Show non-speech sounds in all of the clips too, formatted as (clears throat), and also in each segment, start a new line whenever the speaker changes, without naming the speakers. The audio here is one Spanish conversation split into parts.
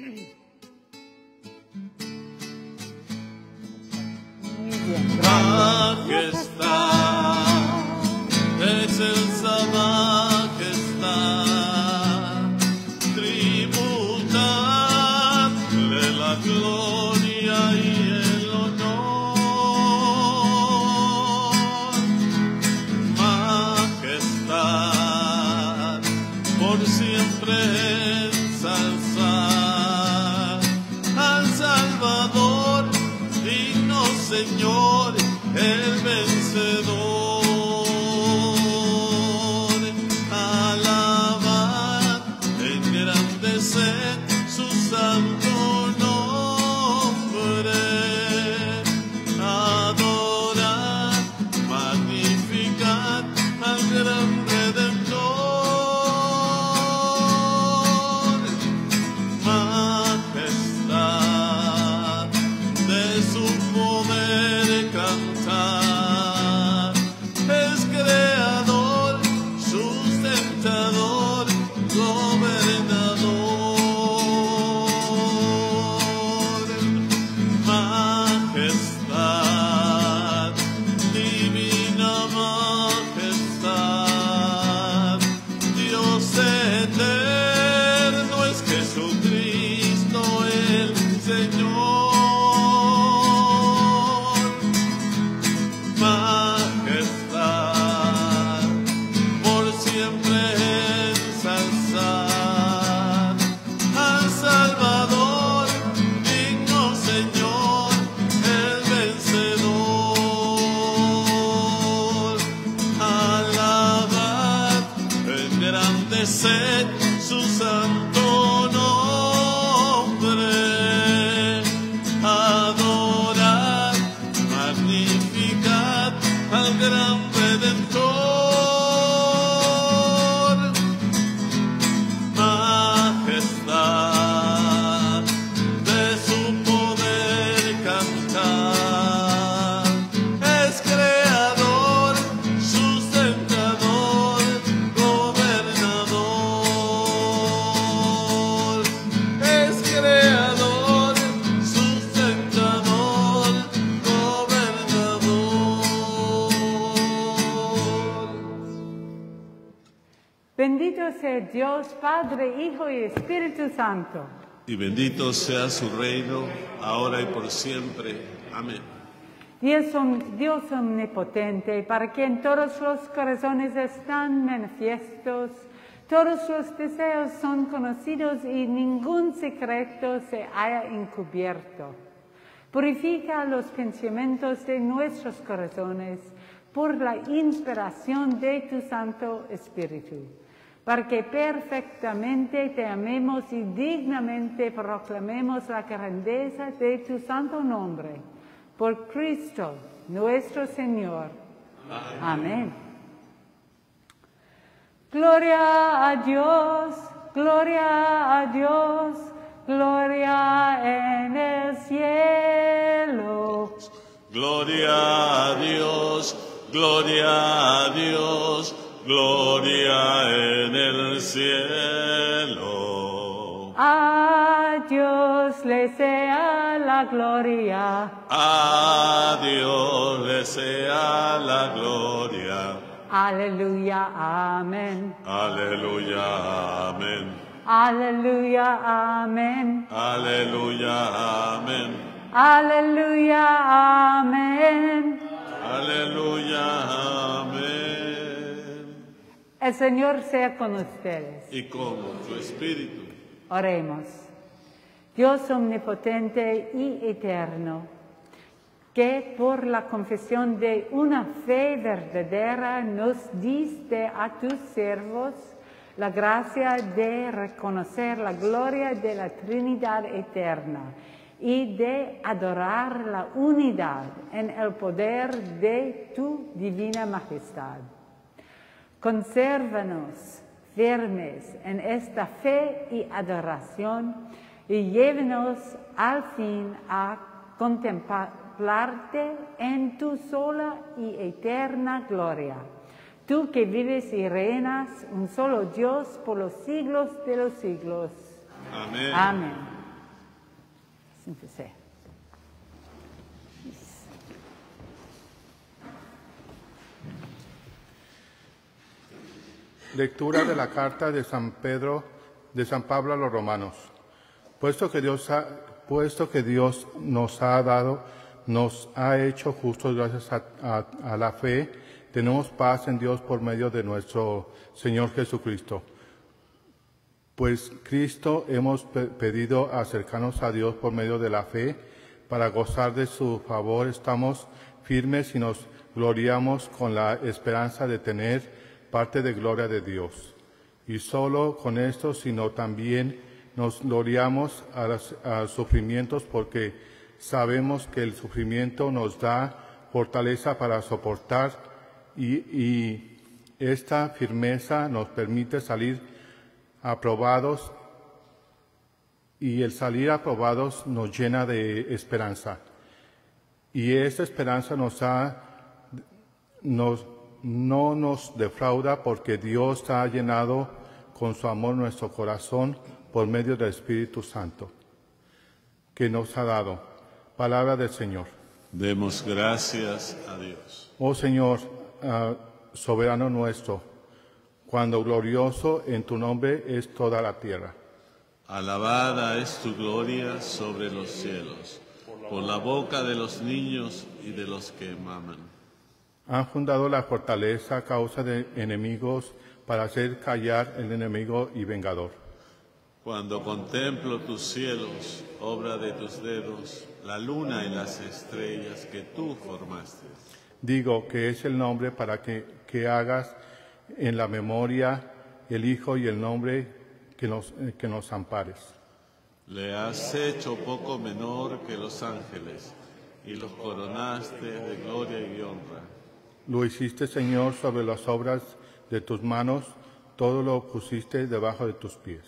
Muy
Dios,
Padre, Hijo y Espíritu Santo.
Y bendito sea su reino, ahora y por siempre. Amén.
Dios, Dios omnipotente, para quien todos los corazones están manifiestos, todos los deseos son conocidos y ningún secreto se haya encubierto. Purifica los pensamientos de nuestros corazones por la inspiración de tu Santo Espíritu, para que perfectamente te amemos y dignamente proclamemos la grandeza de tu santo nombre. Por Cristo nuestro Señor. Amén. Gloria a Dios, gloria a Dios, gloria en el cielo.
Gloria a Dios, gloria a Dios, gloria en el cielo.
A Dios le sea la gloria.
A Dios le sea la gloria.
Aleluya, amén.
Aleluya, amén.
Aleluya, amén.
Aleluya, amén.
Aleluya, amén.
Aleluya, amén.
El Señor sea con ustedes.
Y con tu espíritu.
Oremos. Dios omnipotente y eterno, que por la confesión de una fe verdadera nos diste a tus siervos la gracia de reconocer la gloria de la Trinidad eterna y de adorar la unidad en el poder de tu divina majestad. Consérvanos firmes en esta fe y adoración y llévenos al fin a contemplarte en tu sola y eterna gloria. Tú que vives y reinas un solo Dios por los siglos de los siglos.
Amén.
Lectura de la carta de San Pedro, de San Pablo a los romanos. Puesto que Dios, ha- puesto que Dios nos ha dado, nos ha hecho justos gracias a, la fe, tenemos paz en Dios por medio de nuestro Señor Jesucristo. Pues Cristo hemos pe- pedido acercarnos a Dios por medio de la fe, para gozar de su favor estamos firmes y nos gloriamos con la esperanza de tener parte de gloria de Dios. Y solo con esto, sino también nos gloriamos a los a sufrimientos porque sabemos que el sufrimiento nos da fortaleza para soportar y, y esta firmeza nos permite salir aprobados y el salir aprobados nos llena de esperanza. Y esta esperanza nos ha, nos, no nos defrauda porque Dios ha llenado con su amor nuestro corazón por medio del Espíritu Santo que nos ha dado. Palabra del Señor.
Demos gracias a Dios.
Oh Señor, ah, soberano nuestro, cuando glorioso en tu nombre es toda la tierra.
Alabada es tu gloria sobre los cielos, por la boca de los niños y de los que maman.
Han fundado la fortaleza a causa de enemigos para hacer callar el enemigo y vengador.
Cuando contemplo tus cielos, obra de tus dedos, la luna y las estrellas que tú formaste.
Digo que es el nombre para que, que hagas en la memoria el Hijo y el nombre que nos, que nos ampares.
Le has hecho poco menor que los ángeles y los coronaste de gloria y honra.
Lo hiciste, Señor, sobre las obras de tus manos, todo lo pusiste debajo de tus pies.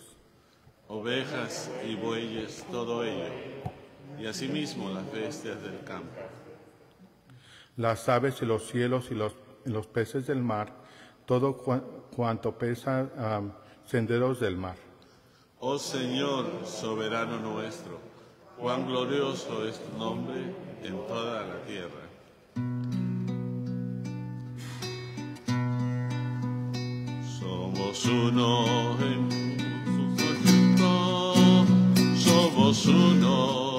Ovejas y bueyes, todo ello, y asimismo las bestias del campo.
Las aves y los cielos y los, y los peces del mar, todo cua- cuanto pesa senderos del mar.
Oh Señor, soberano nuestro, cuán glorioso es tu nombre en toda la tierra. Somos uno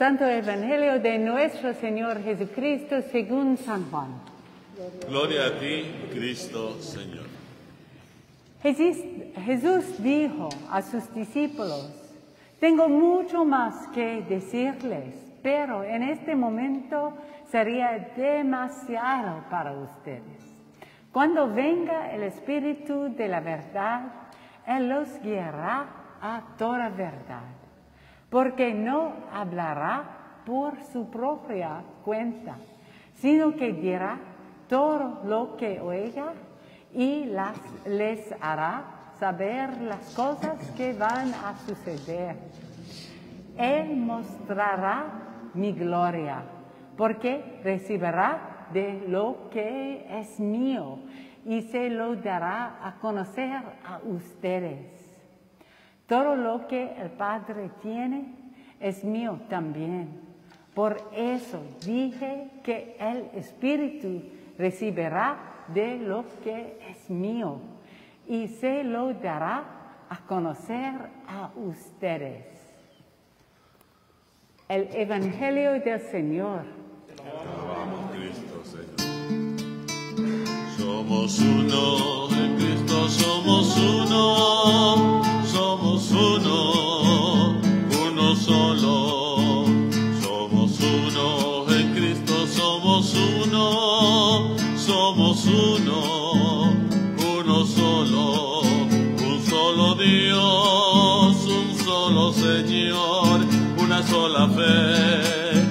Santo Evangelio de nuestro Señor Jesucristo según San Juan.
Gloria a ti, Cristo Señor.
Jesús, Jesús dijo a sus discípulos, tengo mucho más que decirles, pero en este momento sería demasiado para ustedes. Cuando venga el Espíritu de la verdad, Él los guiará a toda verdad, porque no hablará por su propia cuenta, sino que dirá todo lo que oiga y les hará saber las cosas que van a suceder. Él mostrará mi gloria, porque recibirá de lo que es mío y se lo dará a conocer a ustedes. Todo lo que el Padre tiene es mío también. Por eso dije que el Espíritu recibirá de lo que es mío y se lo dará a conocer a ustedes. El Evangelio del Señor.
Somos uno, en Cristo somos uno, somos uno, uno solo. Somos uno, en Cristo somos uno, somos uno, uno solo, un solo Dios, un solo Señor, una sola fe,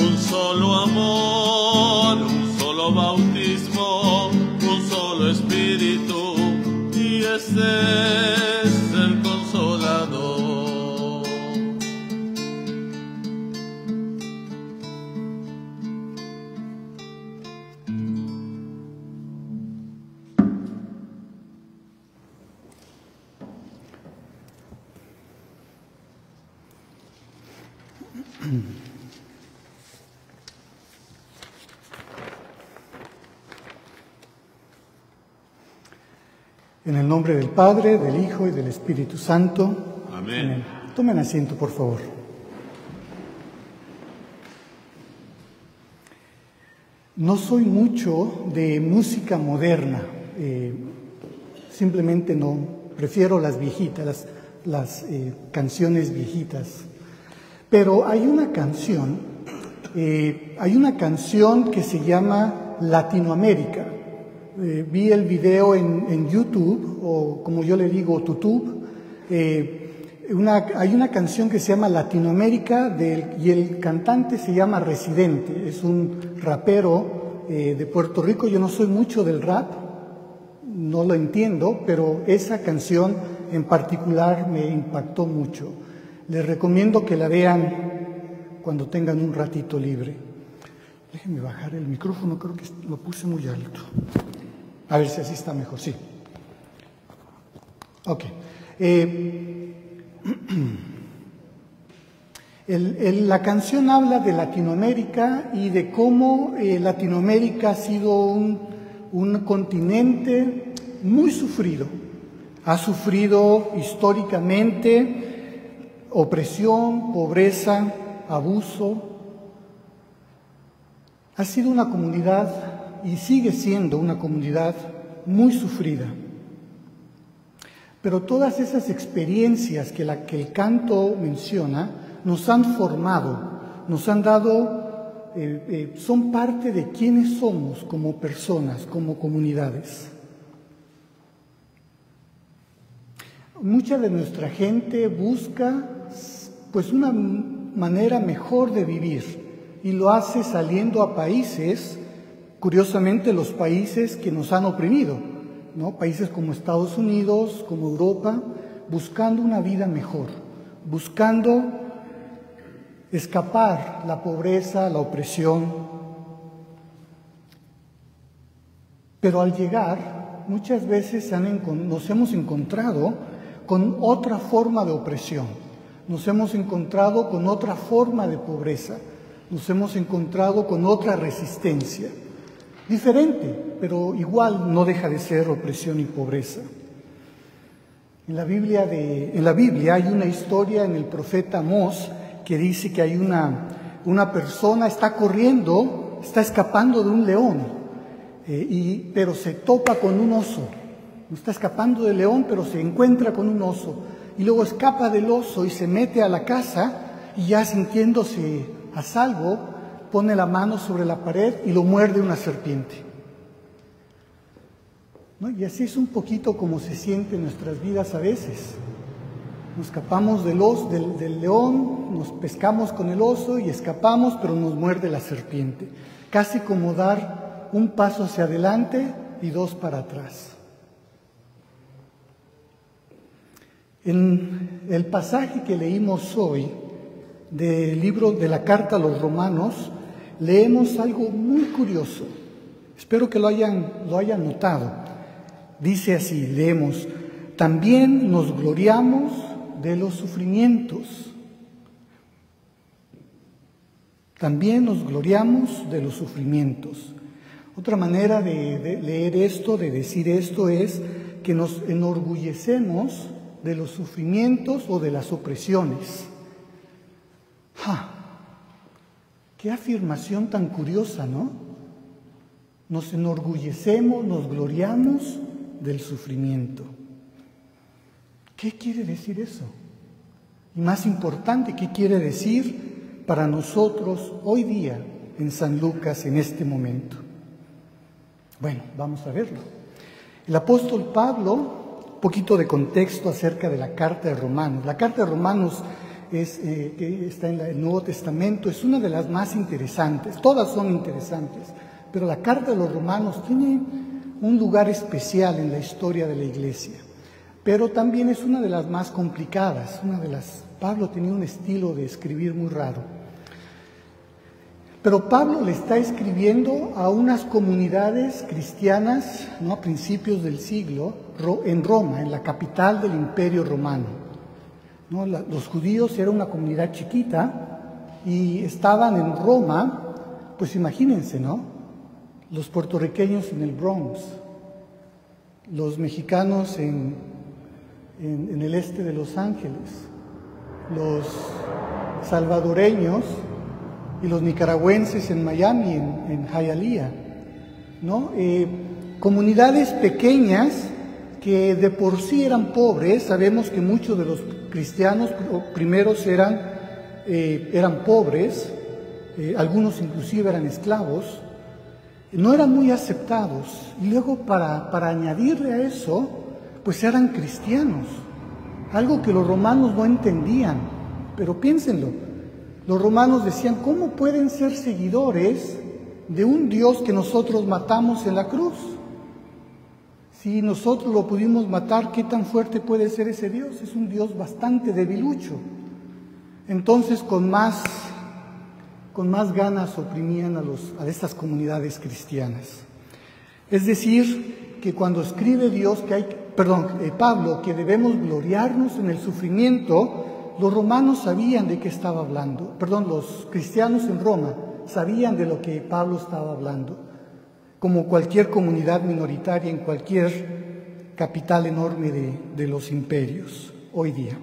un solo amor, un solo bautismo, es el consolador.
En el nombre del Padre, del Hijo y del Espíritu Santo.
Amén.
Tomen asiento, por favor. No soy mucho de música moderna, eh, simplemente no, prefiero las viejitas, las, las, eh, canciones viejitas. Pero hay una canción, eh, hay una canción que se llama Latinoamérica. Eh, vi el video en, YouTube, o como yo le digo, Tutub. Eh, una, hay una canción que se llama Latinoamérica del, y el cantante se llama Residente. Es un rapero eh, de Puerto Rico. Yo no soy mucho del rap, no lo entiendo, pero esa canción en particular me impactó mucho. Les recomiendo que la vean cuando tengan un ratito libre. Déjenme bajar el micrófono, creo que lo puse muy alto. A ver si así está mejor, sí. Ok. Eh, (clears throat) la canción habla de Latinoamérica y de cómo eh, Latinoamérica ha sido un continente muy sufrido. Ha sufrido históricamente opresión, pobreza, abuso. Ha sido una comunidad y sigue siendo una comunidad muy sufrida. Pero todas esas experiencias que, la, que el canto menciona nos han formado, nos han dado, eh, eh, son parte de quienes somos como personas, como comunidades. Mucha de nuestra gente busca pues una manera mejor de vivir y lo hace saliendo a países Curiosamente, los países que nos han oprimido, ¿no? países como Estados Unidos, como Europa, buscando una vida mejor, buscando escapar la pobreza, la opresión. Pero al llegar, muchas veces nos hemos encontrado con otra forma de opresión, nos hemos encontrado con otra forma de pobreza, nos hemos encontrado con otra resistencia diferente, pero igual no deja de ser opresión y pobreza. En la Biblia, hay una historia en el profeta Amós que dice que hay una, persona, está corriendo, está escapando de un león, eh, y, pero se topa con un oso. Está escapando del león, pero se encuentra con un oso. Y luego escapa del oso y se mete a la casa y ya sintiéndose a salvo, pone la mano sobre la pared y lo muerde una serpiente. Y así es un poquito como se siente en nuestras vidas a veces. Nos escapamos del, os, del, del león, nos pescamos con el oso y escapamos, pero nos muerde la serpiente. Casi como dar un paso hacia adelante y dos para atrás. En el pasaje que leímos hoy del libro de la carta a los romanos, leemos algo muy curioso. Espero que lo hayan, lo hayan notado. Dice así, leemos, también nos gloriamos de los sufrimientos. También nos gloriamos de los sufrimientos. Otra manera de, de leer esto, de decir esto, es que nos enorgullecemos de los sufrimientos o de las opresiones. ¡Ja! Qué afirmación tan curiosa, ¿no? Nos enorgullecemos, nos gloriamos del sufrimiento. ¿Qué quiere decir eso? Y más importante, ¿qué quiere decir para nosotros hoy día en San Lucas en este momento? Bueno, vamos a verlo. El apóstol Pablo, un poquito de contexto acerca de la carta de Romanos. La carta de Romanos es, eh, que está en el Nuevo Testamento es una de las más interesantes. Todas son interesantes, pero la carta de los Romanos tiene un lugar especial en la historia de la Iglesia. Pero también es una de las más complicadas, una de las Pablo tenía un estilo de escribir muy raro. Pero Pablo le está escribiendo a unas comunidades cristianas ¿no? a principios del siglo en Roma, en la capital del imperio romano. Los judíos eran una comunidad chiquita y estaban en Roma, pues imagínense, ¿no? Los puertorriqueños en el Bronx, los mexicanos en, en, en el este de Los Ángeles, los salvadoreños y los nicaragüenses en Miami, en, en Hialeah, ¿no? Eh, comunidades pequeñas que de por sí eran pobres, sabemos que muchos de los cristianos primeros eran, eh, eran pobres, eh, algunos inclusive eran esclavos, no eran muy aceptados. Y luego para, para añadirle a eso, pues eran cristianos, algo que los romanos no entendían. Pero piénsenlo, los romanos decían, ¿cómo pueden ser seguidores de un Dios que nosotros matamos en la cruz? Si nosotros lo pudimos matar, ¿qué tan fuerte puede ser ese Dios? Es un Dios bastante debilucho. Entonces, con más, con más ganas oprimían a, los, a estas comunidades cristianas. Es decir, que cuando escribe Dios que hay, perdón, eh, Pablo, que debemos gloriarnos en el sufrimiento, los romanos sabían de qué estaba hablando. Perdón, los cristianos en Roma sabían de lo que Pablo estaba hablando como cualquier comunidad minoritaria en cualquier capital enorme de, de los imperios hoy día.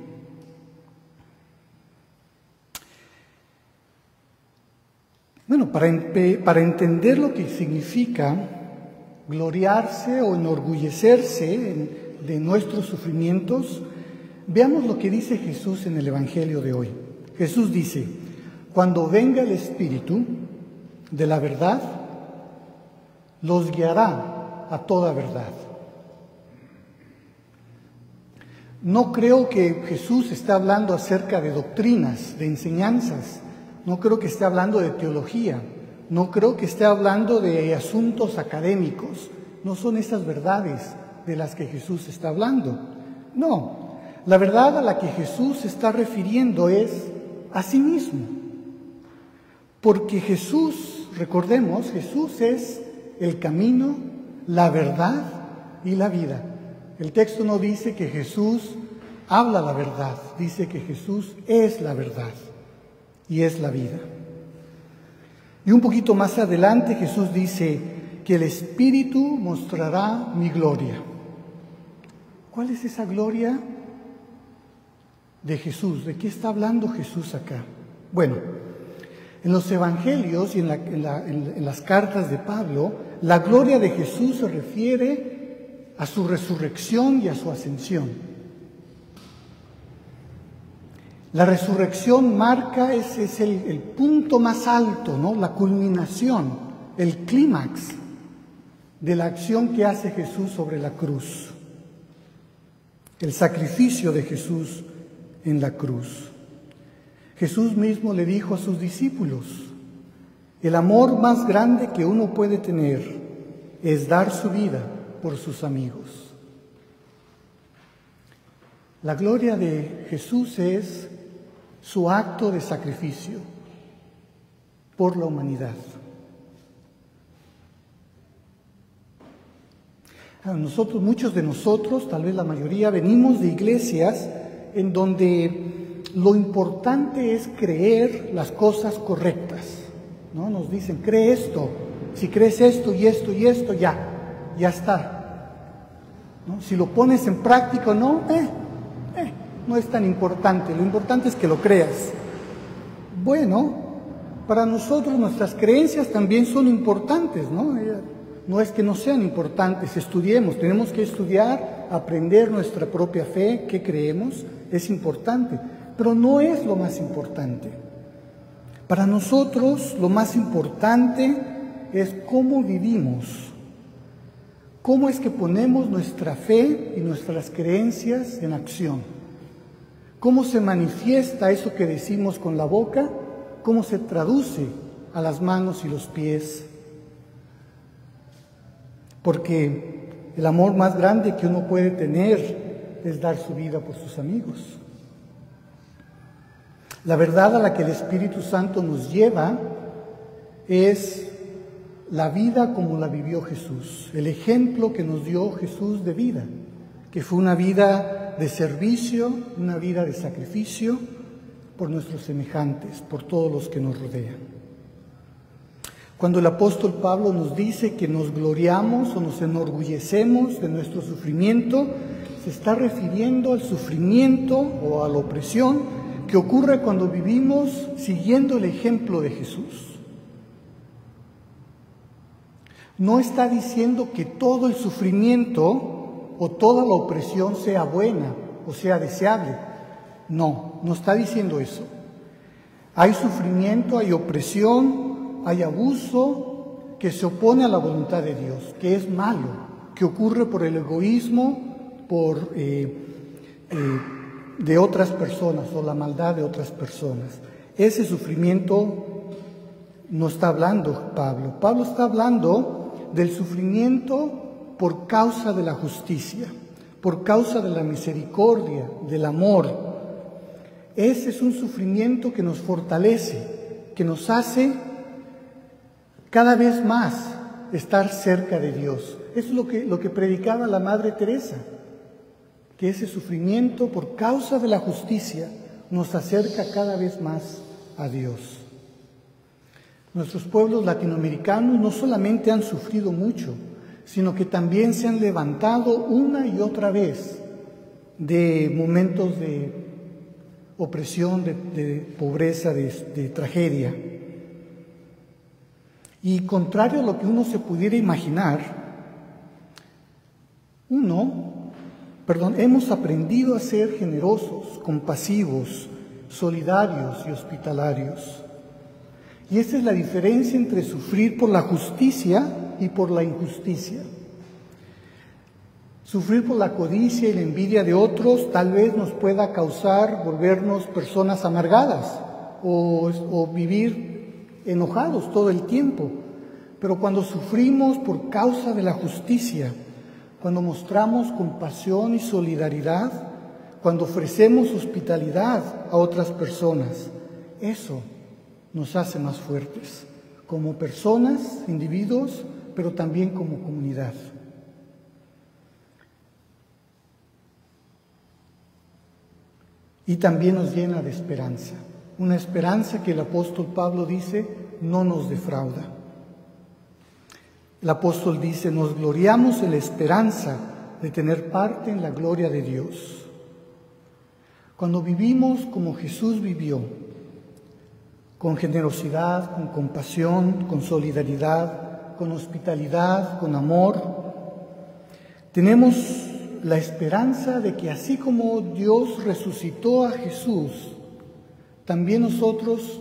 Bueno, para, para, entender lo que significa gloriarse o enorgullecerse en, de nuestros sufrimientos, veamos lo que dice Jesús en el Evangelio de hoy. Jesús dice, cuando venga el Espíritu de la verdad, los guiará a toda verdad. No creo que Jesús esté hablando acerca de doctrinas, de enseñanzas. No creo que esté hablando de teología. No creo que esté hablando de asuntos académicos. No son esas verdades de las que Jesús está hablando. No, la verdad a la que Jesús está refiriendo es a sí mismo. Porque Jesús, recordemos, Jesús es el camino, la verdad y la vida. El texto no dice que Jesús habla la verdad, dice que Jesús es la verdad y es la vida. Y un poquito más adelante Jesús dice que el Espíritu mostrará mi gloria. ¿Cuál es esa gloria de Jesús? ¿De qué está hablando Jesús acá? Bueno, en los evangelios y en, la, en, la, en, las cartas de Pablo, la gloria de Jesús se refiere a su resurrección y a su ascensión. La resurrección marca, ese es el, el punto más alto, ¿no? la culminación, el clímax de la acción que hace Jesús sobre la cruz. El sacrificio de Jesús en la cruz. Jesús mismo le dijo a sus discípulos, el amor más grande que uno puede tener es dar su vida por sus amigos. La gloria de Jesús es su acto de sacrificio por la humanidad. Nosotros, muchos de nosotros, tal vez la mayoría, venimos de iglesias en donde lo importante es creer las cosas correctas. ¿no? Nos dicen, cree esto, si crees esto y esto y esto, ya, ya está. Si lo pones en práctica o no, eh, eh, no es tan importante, lo importante es que lo creas. Bueno, para nosotros nuestras creencias también son importantes, ¿no? no es que no sean importantes, estudiemos, tenemos que estudiar, aprender nuestra propia fe, qué creemos, es importante, pero no es lo más importante. Para nosotros lo más importante es cómo vivimos, cómo es que ponemos nuestra fe y nuestras creencias en acción, cómo se manifiesta eso que decimos con la boca, cómo se traduce a las manos y los pies porque el amor más grande que uno puede tener es dar su vida por sus amigos. La verdad a la que el Espíritu Santo nos lleva es la vida como la vivió Jesús, el ejemplo que nos dio Jesús de vida, que fue una vida de servicio, una vida de sacrificio por nuestros semejantes, por todos los que nos rodean. Cuando el apóstol Pablo nos dice que nos gloriamos o nos enorgullecemos de nuestro sufrimiento, se está refiriendo al sufrimiento o a la opresión que ocurre cuando vivimos siguiendo el ejemplo de Jesús. No está diciendo que todo el sufrimiento o toda la opresión sea buena o sea deseable. No, no está diciendo eso. Hay sufrimiento, hay opresión, hay abuso que se opone a la voluntad de Dios, que es malo, que ocurre por el egoísmo, por eh, eh, de otras personas o la maldad de otras personas. Ese sufrimiento no está hablando Pablo. Pablo está hablando del sufrimiento por causa de la justicia, por causa de la misericordia, del amor. Ese es un sufrimiento que nos fortalece, que nos hace cada vez más estar cerca de Dios. es lo que, lo que predicaba la Madre Teresa, que ese sufrimiento por causa de la justicia nos acerca cada vez más a Dios. Nuestros pueblos latinoamericanos no solamente han sufrido mucho, sino que también se han levantado una y otra vez de momentos de opresión, de, pobreza, de tragedia. Y contrario a lo que uno se pudiera imaginar, uno, perdón, hemos aprendido a ser generosos, compasivos, solidarios y hospitalarios. Y esa es la diferencia entre sufrir por la justicia y por la injusticia. Sufrir por la codicia y la envidia de otros tal vez nos pueda causar volvernos personas amargadas o, o vivir enojados todo el tiempo, pero cuando sufrimos por causa de la justicia, cuando mostramos compasión y solidaridad, cuando ofrecemos hospitalidad a otras personas, eso nos hace más fuertes, como personas, individuos, pero también como comunidad. Y también nos llena de esperanza una esperanza que el apóstol Pablo dice no nos defrauda. El apóstol dice, nos gloriamos en la esperanza de tener parte en la gloria de Dios. Cuando vivimos como Jesús vivió, con generosidad, con compasión, con solidaridad, con hospitalidad, con amor, tenemos la esperanza de que así como Dios resucitó a Jesús, también nosotros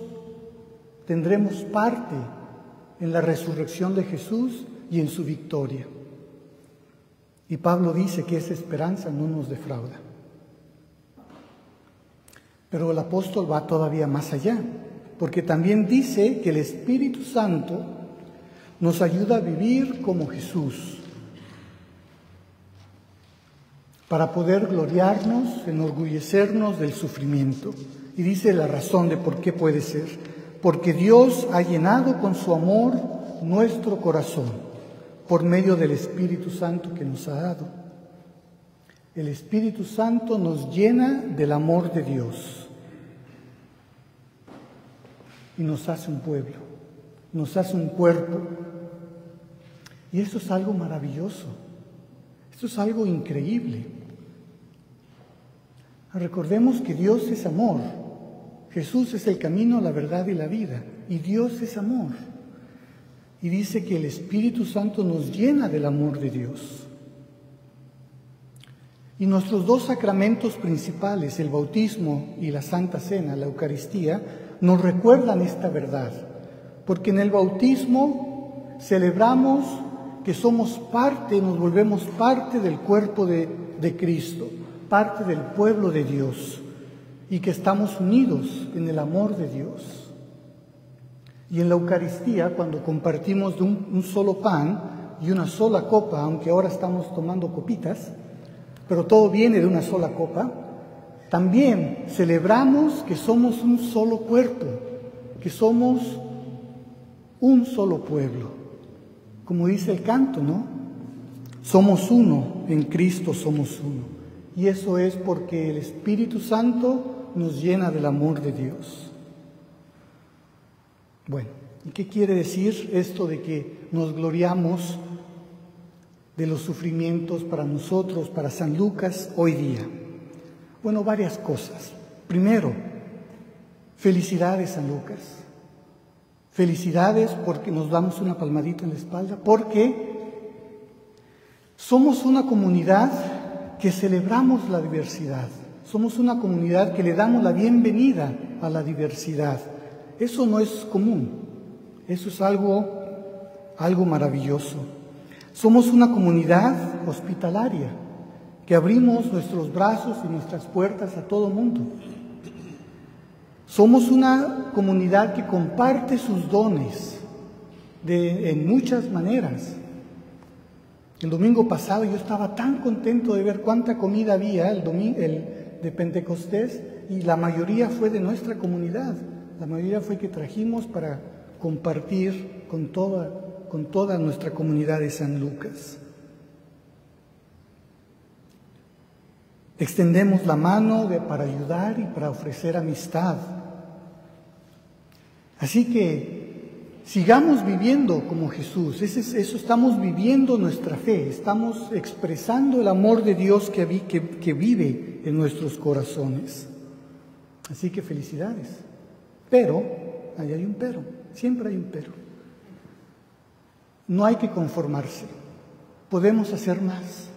tendremos parte en la resurrección de Jesús y en su victoria. Y Pablo dice que esa esperanza no nos defrauda. Pero el apóstol va todavía más allá, porque también dice que el Espíritu Santo nos ayuda a vivir como Jesús, para poder gloriarnos, enorgullecernos del sufrimiento. Y dice la razón de por qué puede ser, porque Dios ha llenado con su amor nuestro corazón por medio del Espíritu Santo que nos ha dado. El Espíritu Santo nos llena del amor de Dios y nos hace un pueblo, nos hace un cuerpo. Y eso es algo maravilloso, esto es algo increíble. Recordemos que Dios es amor, Jesús es el camino, la verdad y la vida, y Dios es amor. Y dice que el Espíritu Santo nos llena del amor de Dios. Y nuestros dos sacramentos principales, el bautismo y la Santa Cena, la Eucaristía, nos recuerdan esta verdad. Porque en el bautismo celebramos que somos parte, nos volvemos parte del cuerpo de, de Cristo, parte del pueblo de Dios y que estamos unidos en el amor de Dios. Y en la Eucaristía, cuando compartimos de un, un solo pan y una sola copa, aunque ahora estamos tomando copitas, pero todo viene de una sola copa, también celebramos que somos un solo cuerpo, que somos un solo pueblo. Como dice el canto, ¿no? Somos uno, en Cristo somos uno. Y eso es porque el Espíritu Santo nos llena del amor de Dios. Bueno, ¿y qué quiere decir esto de que nos gloriamos de los sufrimientos para nosotros, para San Lucas hoy día? Bueno, varias cosas. Primero, felicidades San Lucas. Felicidades porque nos damos una palmadita en la espalda, porque somos una comunidad que celebramos la diversidad. Somos una comunidad que le damos la bienvenida a la diversidad. Eso no es común. Eso es algo algo maravilloso. Somos una comunidad hospitalaria que abrimos nuestros brazos y nuestras puertas a todo mundo. Somos una comunidad que comparte sus dones en muchas maneras. El domingo pasado yo estaba tan contento de ver cuánta comida había el, domingo, el de Pentecostés y la mayoría fue de nuestra comunidad. La mayoría fue que trajimos para compartir con toda, con toda nuestra comunidad de San Lucas. Extendemos la mano de, para ayudar y para ofrecer amistad. Así que sigamos viviendo como Jesús. Eso, eso estamos viviendo nuestra fe. Estamos expresando el amor de Dios que vive en nuestros corazones. Así que felicidades. Pero, ahí hay un pero. Siempre hay un pero. No hay que conformarse. Podemos hacer más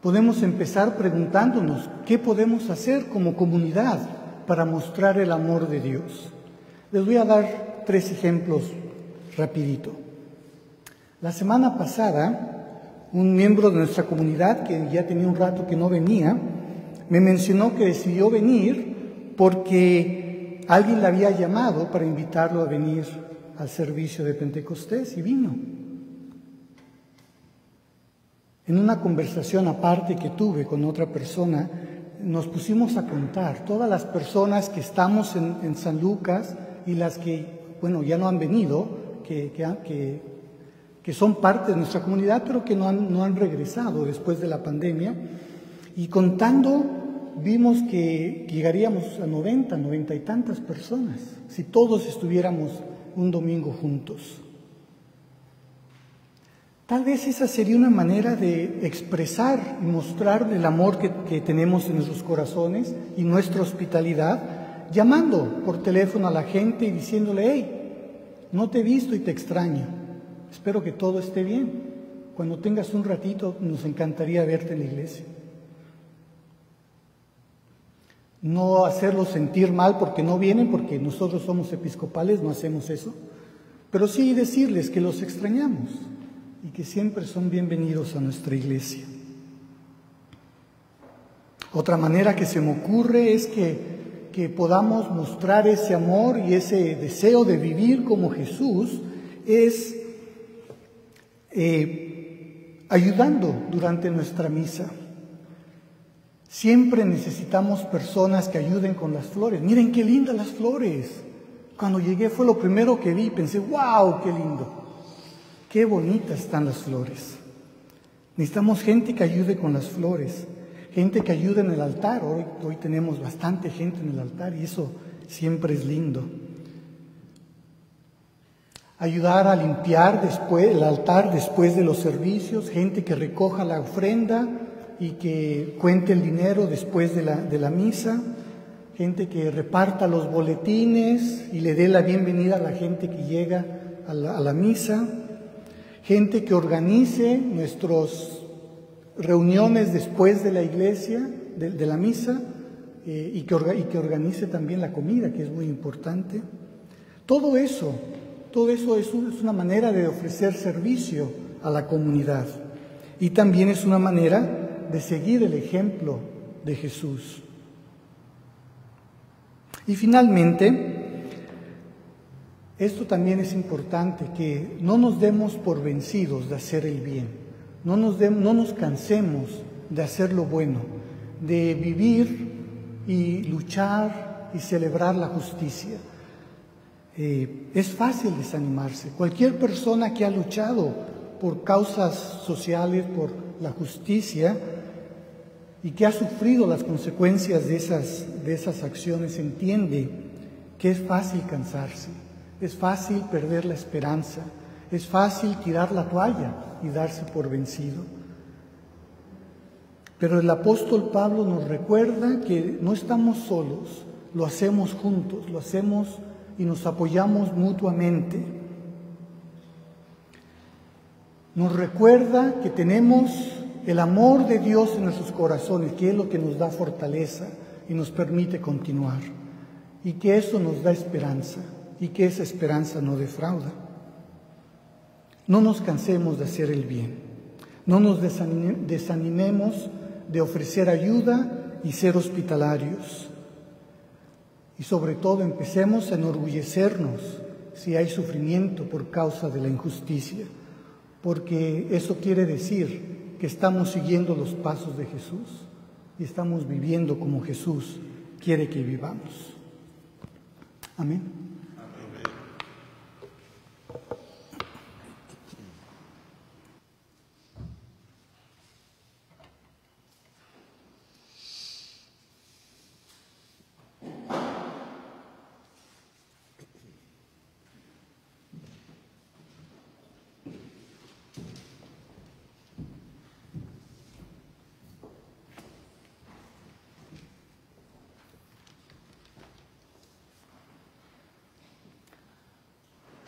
podemos empezar preguntándonos qué podemos hacer como comunidad para mostrar el amor de Dios. Les voy a dar tres ejemplos rapidito. La semana pasada, un miembro de nuestra comunidad, que ya tenía un rato que no venía, me mencionó que decidió venir porque alguien le había llamado para invitarlo a venir al servicio de Pentecostés y vino. En una conversación aparte que tuve con otra persona, nos pusimos a contar todas las personas que estamos en, San Lucas y las que, bueno, ya no han venido, que, que, que, son parte de nuestra comunidad, pero que no han, no han regresado después de la pandemia. Y contando, vimos que llegaríamos a 90, 90 y tantas personas, si todos estuviéramos un domingo juntos. Tal vez esa sería una manera de expresar y mostrar el amor que, tenemos en nuestros corazones y nuestra hospitalidad, llamando por teléfono a la gente y diciéndole, hey, no te he visto y te extraño. Espero que todo esté bien. Cuando tengas un ratito, nos encantaría verte en la iglesia. No hacerlos sentir mal porque no vienen, porque nosotros somos episcopales, no hacemos eso. Pero sí decirles que los extrañamos y que siempre son bienvenidos a nuestra iglesia. Otra manera que se me ocurre es que, que podamos mostrar ese amor y ese deseo de vivir como Jesús es eh, ayudando durante nuestra misa. Siempre necesitamos personas que ayuden con las flores. Miren qué lindas las flores. Cuando llegué fue lo primero que vi. Pensé, wow, qué lindo. Qué bonitas están las flores. Necesitamos gente que ayude con las flores. Gente que ayude en el altar. Hoy, hoy tenemos bastante gente en el altar y eso siempre es lindo. Ayudar a limpiar después el altar después de los servicios. Gente que recoja la ofrenda y que cuente el dinero después de la, de la misa, gente que reparta los boletines y le dé la bienvenida a la gente que llega a la, a la misa, gente que organice nuestras reuniones después de la iglesia, de, de la misa, eh, y, que orga, y que organice también la comida, que es muy importante. Todo eso, todo eso es, un, es una manera de ofrecer servicio a la comunidad. Y también es una manera de seguir el ejemplo de Jesús. Y finalmente, esto también es importante, que no nos demos por vencidos de hacer el bien, no nos, no nos cansemos de hacer lo bueno, de vivir y luchar y celebrar la justicia. Eh, es fácil desanimarse. Cualquier persona que ha luchado por causas sociales, por la justicia, y que ha sufrido las consecuencias de esas, de esas acciones entiende que es fácil cansarse, es fácil perder la esperanza, es fácil tirar la toalla y darse por vencido. Pero el apóstol Pablo nos recuerda que no estamos solos, lo hacemos juntos, lo hacemos y nos apoyamos mutuamente. Nos recuerda que tenemos el amor de Dios en nuestros corazones, que es lo que nos da fortaleza y nos permite continuar, y que eso nos da esperanza, y que esa esperanza no defrauda. No nos cansemos de hacer el bien, no nos desanimemos de ofrecer ayuda y ser hospitalarios. Y sobre todo empecemos a enorgullecernos si hay sufrimiento por causa de la injusticia, porque eso quiere decir que estamos siguiendo los pasos de Jesús y estamos viviendo como Jesús quiere que vivamos. Amén.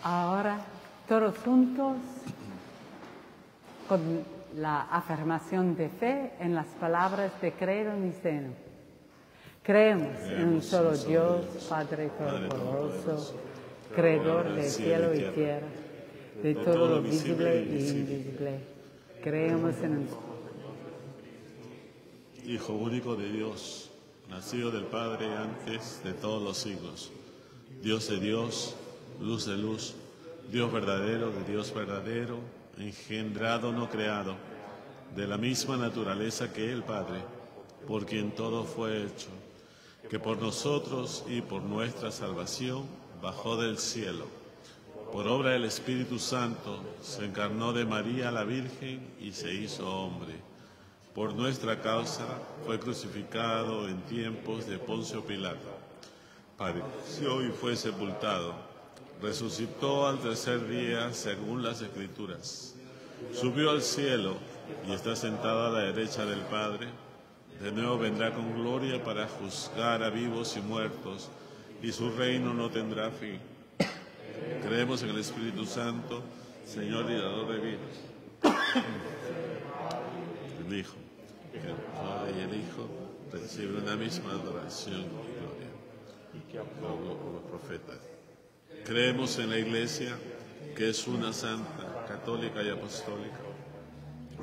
Ahora, todos juntos, con la afirmación de fe en las palabras de credo niceno. Creemos en un solo Dios, Padre Todopoderoso, Creador del cielo y tierra, de todo lo visible e invisible. Creemos en un
Hijo único de Dios, nacido del Padre antes de todos los siglos, Dios de Dios, luz de luz, Dios verdadero de Dios verdadero, engendrado no creado, de la misma naturaleza que el Padre, por quien todo fue hecho, que por nosotros y por nuestra salvación bajó del cielo. Por obra del Espíritu Santo se encarnó de María la Virgen y se hizo hombre. Por nuestra causa fue crucificado en tiempos de Poncio Pilato. Padeció y fue sepultado resucitó al tercer día según las escrituras, subió al cielo y está sentado a la derecha del Padre, de nuevo vendrá con gloria para juzgar a vivos y muertos, y su reino no tendrá fin. Creemos en el Espíritu Santo, Señor y dador de vida. El Hijo, el Padre y el Hijo reciben la misma adoración y gloria, los profetas. Creemos en la Iglesia, que es una santa, católica y apostólica.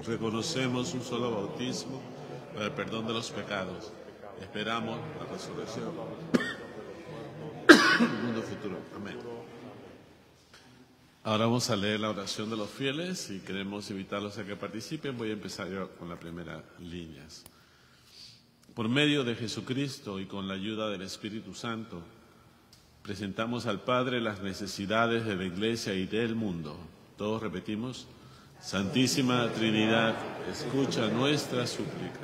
Reconocemos un solo bautismo para el perdón de los pecados. Esperamos la resurrección del mundo futuro. Amén. Ahora vamos a leer la oración de los fieles y queremos invitarlos a que participen. Voy a empezar yo con la primera línea. Por medio de Jesucristo y con la ayuda del Espíritu Santo, presentamos al Padre las necesidades de la Iglesia y del mundo. Todos repetimos, Santísima Trinidad, escucha nuestra súplica.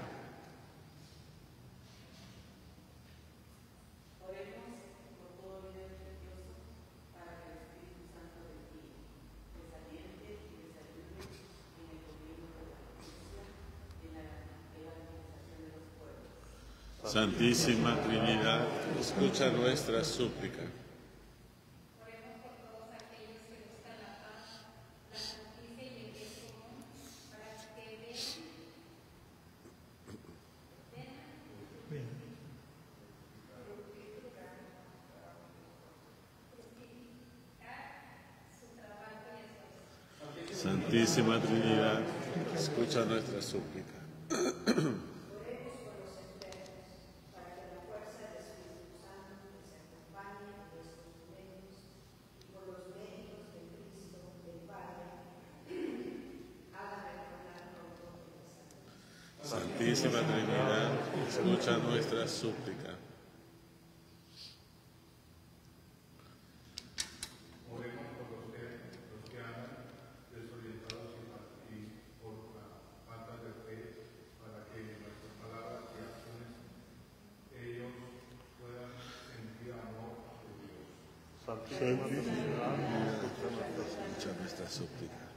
Santísima Trinidad, escucha nuestra súplica. Santísima Trinidad, escucha nuestra súplica. Santísima Trinidad, escucha nuestra súplica. Escucha nuestra súplica.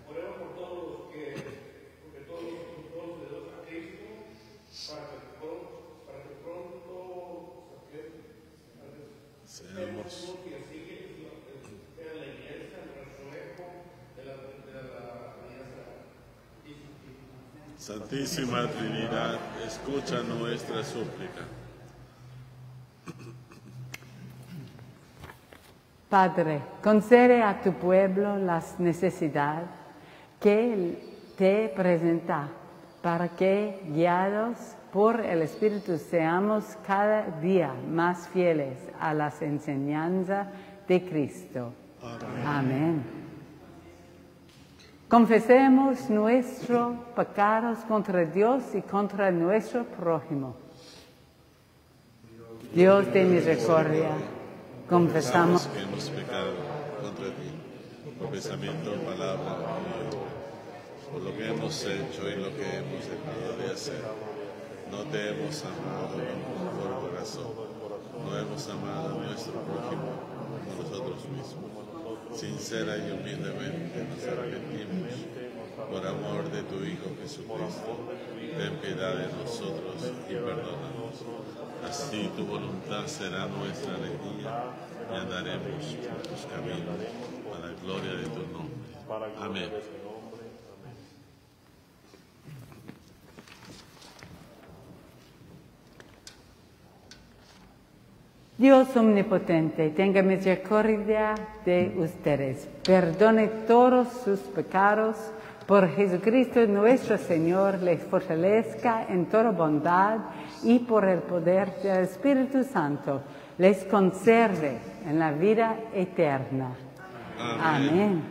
Seamos Santísima Trinidad, escucha nuestra súplica.
Padre, concede a tu pueblo las necesidades que te presenta para que, guiados por el Espíritu, seamos cada día más fieles a las enseñanzas de Cristo. Amén. Confesemos nuestros pecados contra Dios y contra nuestro prójimo. Dios de misericordia, confesamos
que hemos pecado contra ti, por pensamiento, palabra por lo que hemos hecho y lo que hemos dejado de hacer. No te hemos amado con mejor corazón, no hemos amado a nuestro prójimo como nosotros mismos. Sincera y humildemente nos arrepentimos por amor de tu Hijo Jesucristo. Ten piedad de nosotros y perdónanos. Así tu voluntad será nuestra alegría y andaremos por tus caminos para la gloria de tu nombre. Amén.
Dios omnipotente, tenga misericordia de ustedes, perdone todos sus pecados, por Jesucristo nuestro Señor les fortalezca en toda bondad y por el poder del Espíritu Santo les conserve en la vida eterna. Amén.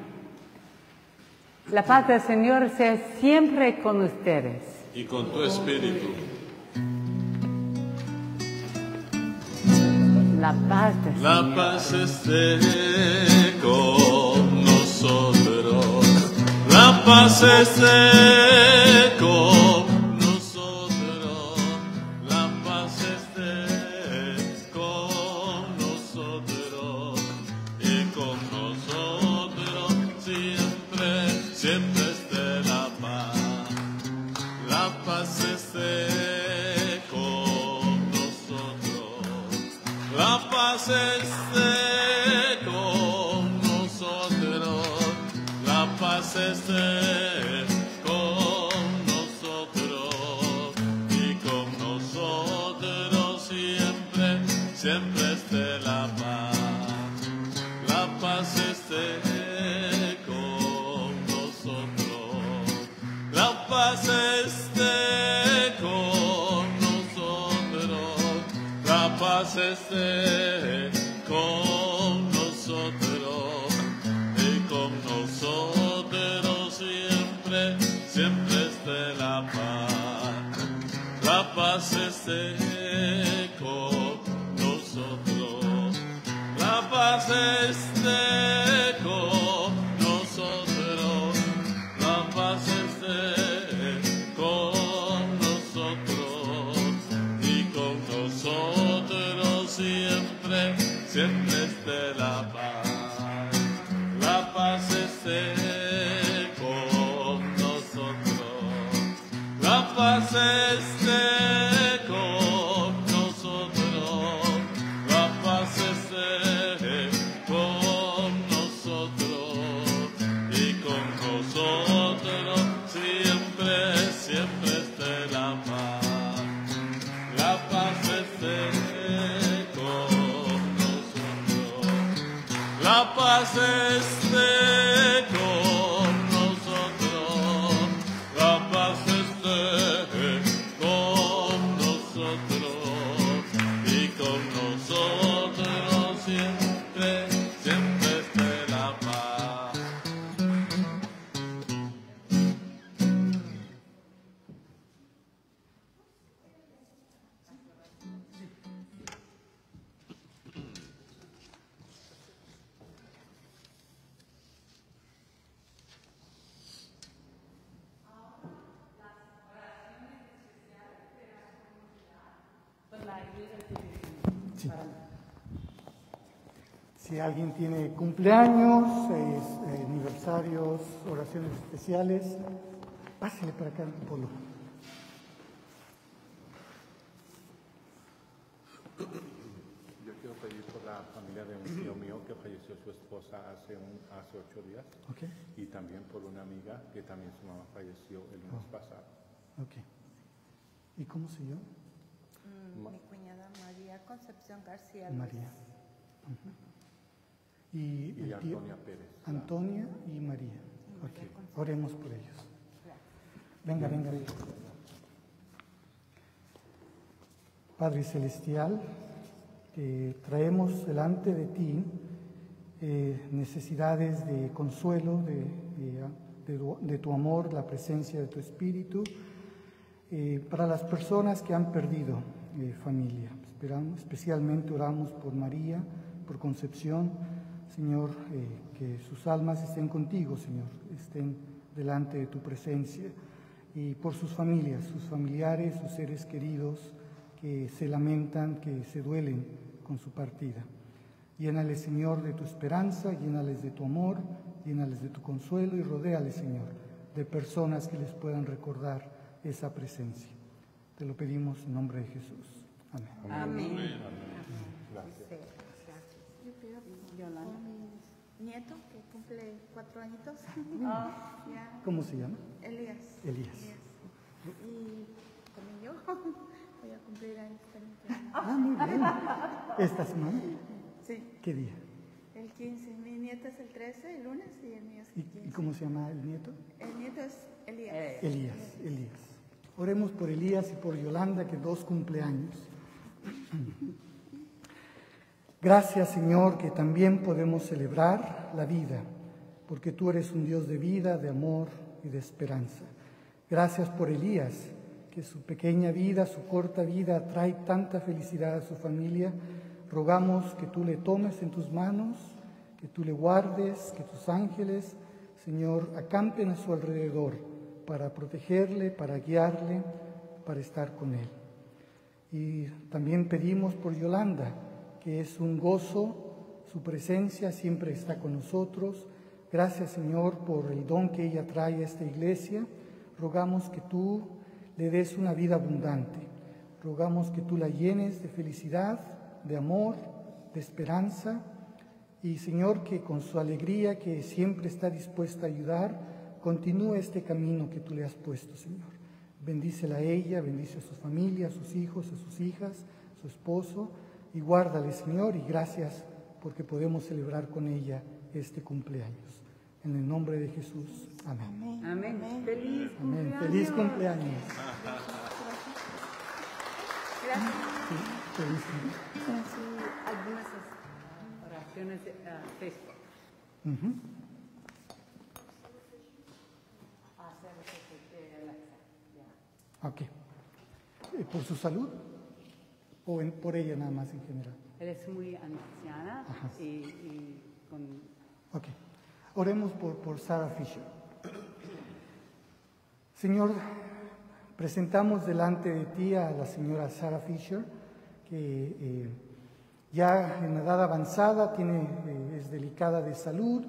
La paz del Señor sea siempre con ustedes.
Y con tu espíritu.
La paz.
La esté con nosotros. La paz esté con se esté con nosotros, la paz esté con nosotros. Y con nosotros siempre, siempre esté la paz, la paz esté con nosotros, la paz esté con nosotros, la paz esté. Nosotros. La paz esté con nosotros. La paz esté con nosotros. Y con nosotros siempre, siempre esté la paz. La paz esté con nosotros. La paz esté
cumpleaños, eh, eh, aniversarios, oraciones especiales, pásele para acá, Polo.
Yo quiero pedir por la familia de un tío mío que falleció su esposa hace, un, hace ocho días
Ok,
y también por una amiga que también su mamá falleció el lunes pasado.
ok. ¿Y cómo se llama?
Mm, Mi cuñada María Concepción García. López.
María. Y,
Y
el tío-
Antonia Pérez.
Antonia y María. Ok, oremos por ellos. Venga, venga, venga. Padre Celestial, traemos delante de ti eh, necesidades de consuelo, de, de- de tu- de tu amor, la presencia de tu Espíritu, eh, para las personas que han perdido eh, familia. Esperamos, especialmente oramos por María, por Concepción, Señor, eh, que sus almas estén contigo, Señor, estén delante de tu presencia, y por sus familias, sus familiares, sus seres queridos, que se lamentan, que se duelen con su partida. Llénales, Señor, de tu esperanza, llénales de tu amor, llénales de tu consuelo y rodéales, Señor, de personas que les puedan recordar esa presencia. Te lo pedimos en nombre de Jesús. Amén.
Amén.
Dice, Yo mi nieto que cumple cuatro añitos. (laughs) Ya,
¿Cómo se llama?
Elías.
Elías.
Y también yo (laughs) voy a cumplir años también.
Ah, muy bien. ¿Esta semana?
Sí,
¿Qué día?
el 15. Mi nieto es el 13, el lunes, y el mío es
¿Y,
el
y
15.
cómo se llama el nieto?
El nieto es Elías.
Elías, Elías. Oremos por Elías y por Yolanda, que dos cumpleaños. Gracias, Señor, que también podemos celebrar la vida, porque tú eres un Dios de vida, de amor y de esperanza. Gracias por Elías, que su pequeña vida, su corta vida, trae tanta felicidad a su familia. Rogamos que tú le tomes en tus manos, que tú le guardes, que tus ángeles, Señor, acampen a su alrededor para protegerle, para guiarle, para estar con él. Y también pedimos por Yolanda, que es un gozo, su presencia siempre está con nosotros. Gracias Señor por el don que ella trae a esta iglesia. Rogamos que tú le des una vida abundante. Rogamos que tú la llenes de felicidad, de amor, de esperanza. Y Señor, que con su alegría, que siempre está dispuesta a ayudar, continúe este camino que tú le has puesto, Señor. Bendícela a ella, bendice a su familia, a sus hijos, a sus hijas, a su esposo, y guárdale, Señor, y gracias porque podemos celebrar con ella este cumpleaños. En el nombre de Jesús. Amén.
Amén. Feliz
Amén.
cumpleaños.
Feliz cumpleaños.
Gracias.
Sí, feliz cumpleaños.
Sí, algunas oraciones de ah, Facebook.
Ok. Eh, ¿Por su salud? O en- por ella nada más en general.
Él es muy anciana y, y con
Ok. Oremos por, por Sarah Fisher. Señor, presentamos delante de ti a la señora Sarah Fisher, que eh, ya en edad avanzada tiene, eh, es delicada de salud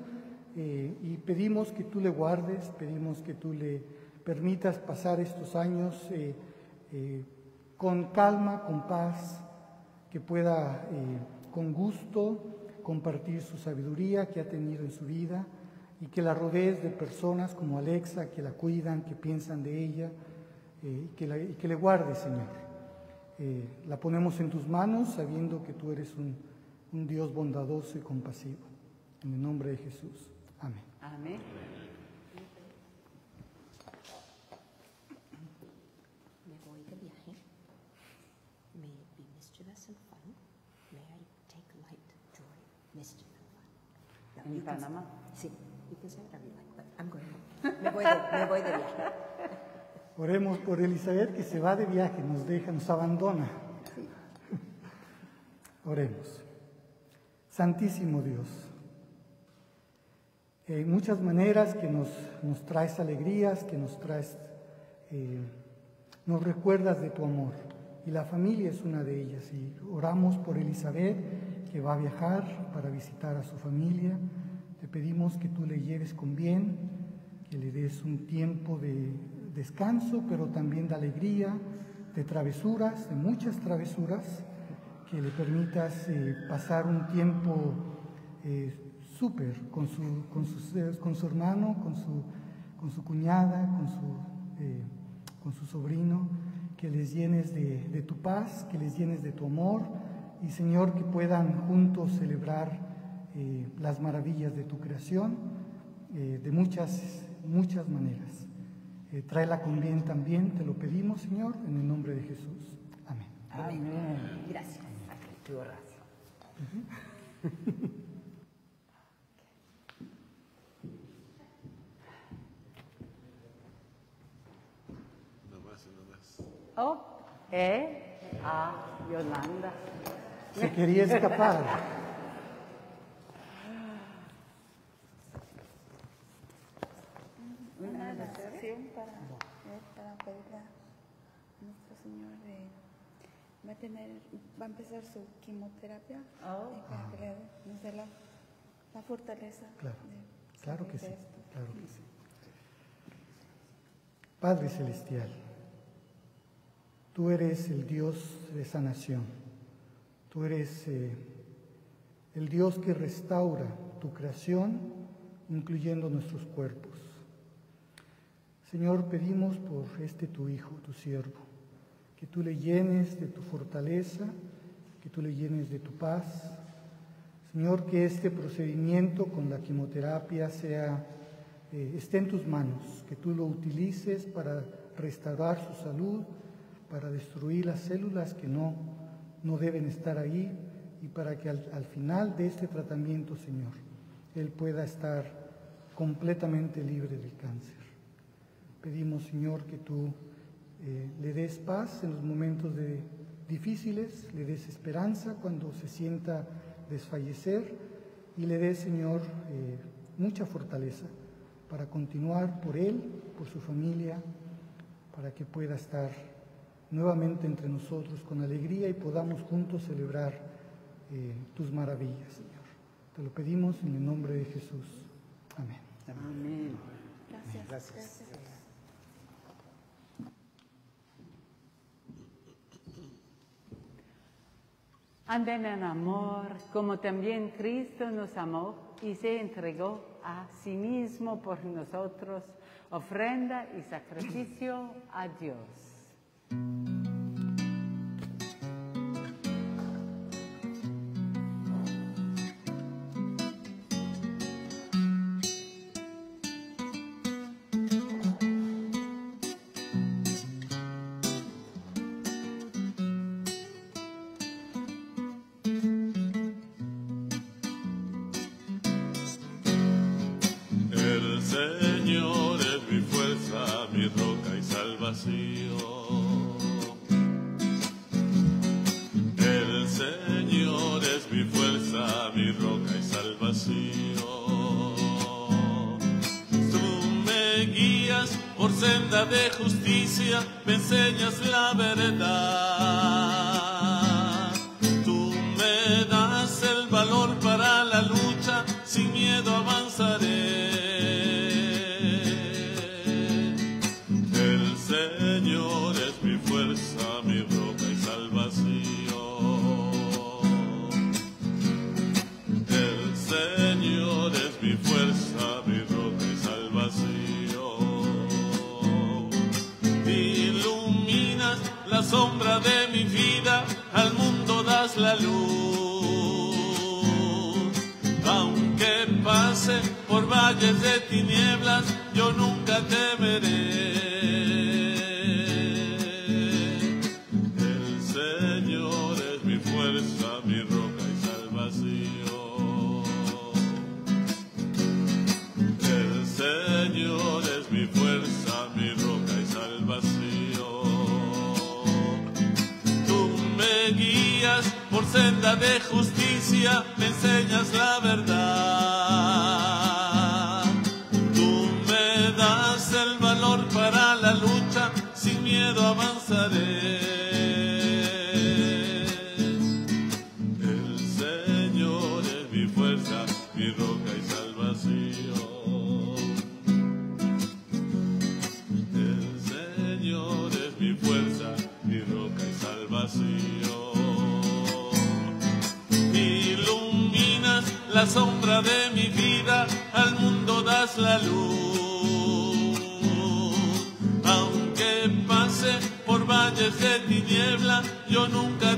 eh, y pedimos que tú le guardes, pedimos que tú le permitas pasar estos años eh, eh, con calma, con paz, que pueda eh, con gusto compartir su sabiduría que ha tenido en su vida y que la rodees de personas como Alexa que la cuidan, que piensan de ella eh, y, que le guardes, Señor. Eh, la ponemos en tus manos sabiendo que tú eres un, un Dios bondadoso y compasivo. En el nombre de Jesús. Amén.
Amén. ¿En Panamá?
Sí, I'm going home. Me voy de, me voy de viaje. (laughs)
Oremos por Elizabeth que se va de viaje, nos deja, nos abandona. (laughs) Oremos. Santísimo Dios, hay muchas maneras que nos, nos traes alegrías, que nos traes, eh, nos recuerdas de tu amor. Y la familia es una de ellas. Y oramos por Elizabeth, que va a viajar para visitar a su familia. Te pedimos que tú le lleves con bien, que le des un tiempo de descanso, pero también de alegría, de travesuras, de muchas travesuras, que le permitas eh, pasar un tiempo eh, súper con su, con, sus- eh, con su hermano, con su, con su cuñada, con su, con su sobrino, que les llenes de, de tu paz, que les llenes de tu amor y Señor que puedan juntos celebrar eh, las maravillas de tu creación eh, de muchas, muchas maneras. Eh, tráela con bien también, te lo pedimos Señor, en el nombre de Jesús. Amén.
Amén.
Gracias.
Tu oración.
No más, no más.
Oh, E a Yolanda.
Se quería escapar.
Una oración para, eh, para pedirle a nuestro Señor de va a tener, va a empezar su quimioterapia
Oh.
y para que le nos dé la, la fortaleza
Claro,
de
claro que sí,
esto.
claro que sí. Padre Celestial, tú eres el Dios de sanación, tú eres eh, el Dios que restaura tu creación, incluyendo nuestros cuerpos. Señor, pedimos por este tu Hijo, tu siervo, que tú le llenes de tu fortaleza, que tú le llenes de tu paz. Señor, que este procedimiento con la quimioterapia sea, eh, esté en tus manos, que tú lo utilices para restaurar su salud, para destruir las células que no, no deben estar ahí y para que al, al final de este tratamiento, Señor, Él pueda estar completamente libre del cáncer. Pedimos, Señor, que tú eh, le des paz en los momentos de, difíciles, le des esperanza cuando se sienta desfallecer y le des, Señor, eh, mucha fortaleza para continuar por él, por su familia, para que pueda estar nuevamente entre nosotros con alegría y podamos juntos celebrar eh, tus maravillas, Señor. Te lo pedimos en el nombre de Jesús. Amén.
Amén.
Gracias. Gracias.
Anden en amor, como también Cristo nos amó y se entregó a sí mismo por nosotros, ofrenda y sacrificio a Dios.
De justicia, me enseñas la verdad. De mi vida, al mundo das la luz. Aunque pase por valles de tiniebla, yo nunca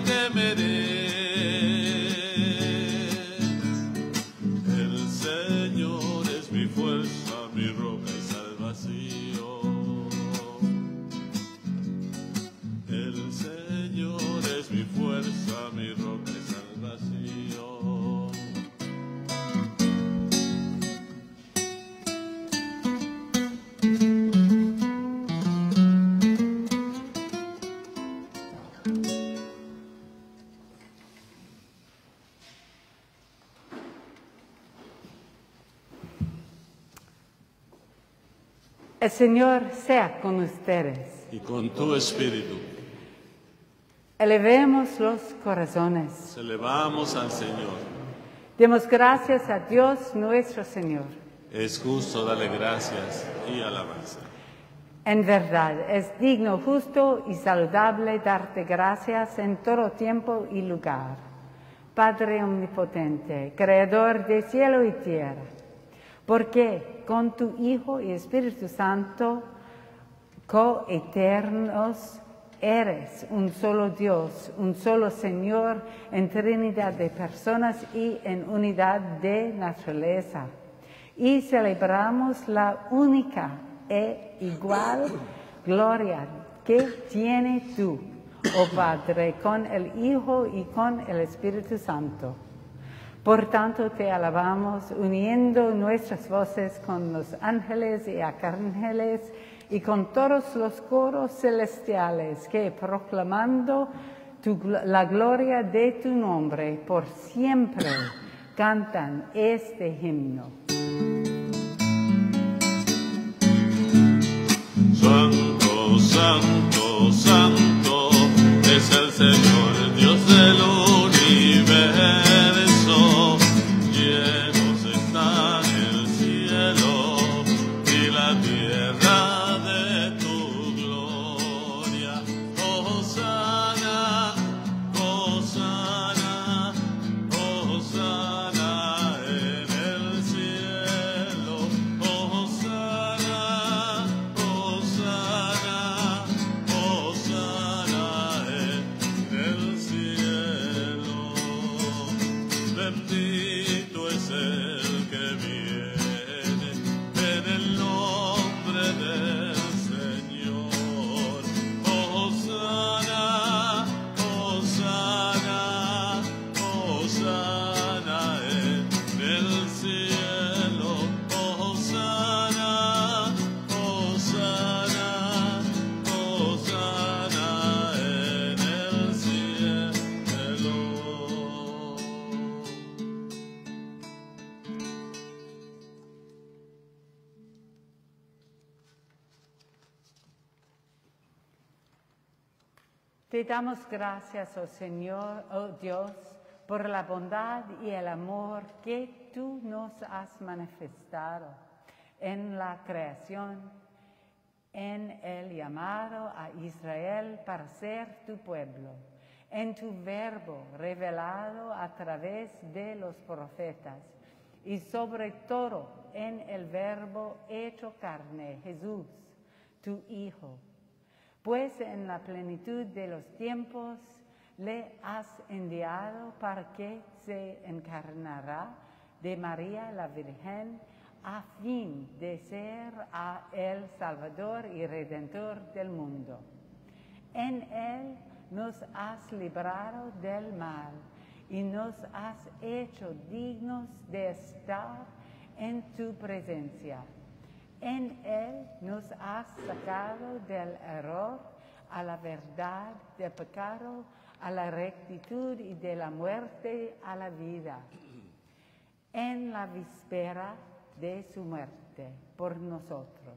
Señor
sea con ustedes.
Y con tu espíritu,
Elevemos los corazones.
elevamos al Señor.
Demos gracias a Dios nuestro Señor.
Es justo darle gracias y alabanza.
En verdad, es digno, justo y saludable darte gracias en todo tiempo y lugar. Padre omnipotente, creador de cielo y tierra, porque con tu Hijo y Espíritu Santo, coeternos, eres un solo Dios, un solo Señor en trinidad de personas y en unidad de naturaleza. Y celebramos la única e igual gloria que tiene tú, oh Padre, con el Hijo y con el Espíritu Santo. Por tanto, te alabamos uniendo nuestras voces con los ángeles y arcángeles y con todos los coros celestiales que proclamando la gloria de tu nombre por siempre cantan este himno.
Santo, santo, santo es el Señor, Dios del universo.
Damos gracias, oh Señor, oh Dios, por la bondad y el amor que tú nos has manifestado en la creación, en el llamado a Israel para ser tu pueblo, en tu verbo revelado a través de los profetas y sobre todo en el verbo hecho carne, Jesús, tu Hijo. Pues en la plenitud de los tiempos le has enviado para que se encarnará de María la Virgen a fin de ser a el Salvador y Redentor del mundo. En Él nos has librado del mal y nos has hecho dignos de estar en tu presencia. En Él nos has sacado del error a la verdad, del pecado a la rectitud y de la muerte a la vida. En la víspera de su muerte por nosotros,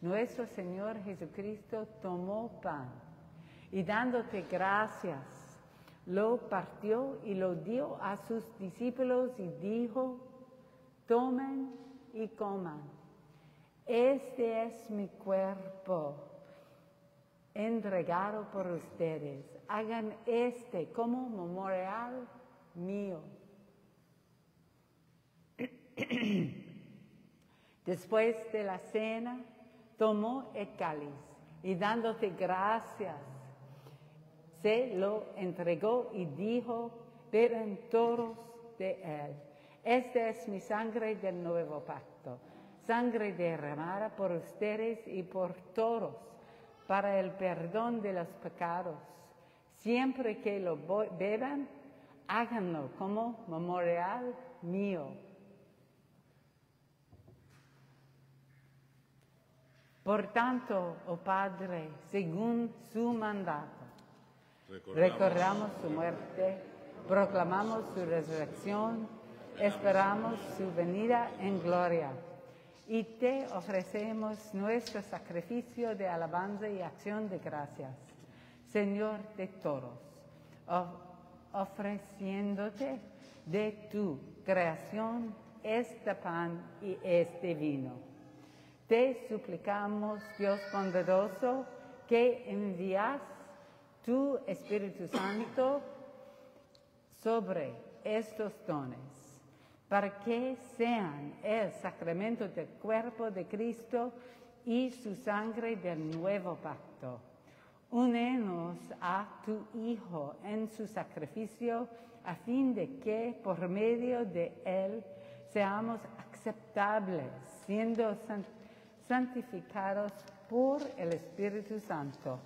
nuestro Señor Jesucristo tomó pan y dándote gracias, lo partió y lo dio a sus discípulos y dijo, tomen y coman. Este es mi cuerpo entregado por ustedes. Hagan este como memorial mío. (clears throat) Después de la cena, tomó el cáliz y dándote gracias, se lo entregó y dijo, beben todos de él. Esta es mi sangre del nuevo pacto, sangre derramada por ustedes y por todos para el perdón de los pecados. Siempre que lo beban, háganlo como memorial mío. Por tanto, oh Padre, según su mandato, recordamos su muerte, proclamamos su resurrección, esperamos su venida en gloria y te ofrecemos nuestro sacrificio de alabanza y acción de gracias, Señor de todos, ofreciéndote de tu creación este pan y este vino. Te suplicamos, Dios bondadoso, que envías tu Espíritu Santo sobre estos dones, para que sean el sacramento del cuerpo de Cristo y su sangre del nuevo pacto. Únenos a tu Hijo en su sacrificio a fin de que por medio de él seamos aceptables, siendo santificados por el Espíritu Santo.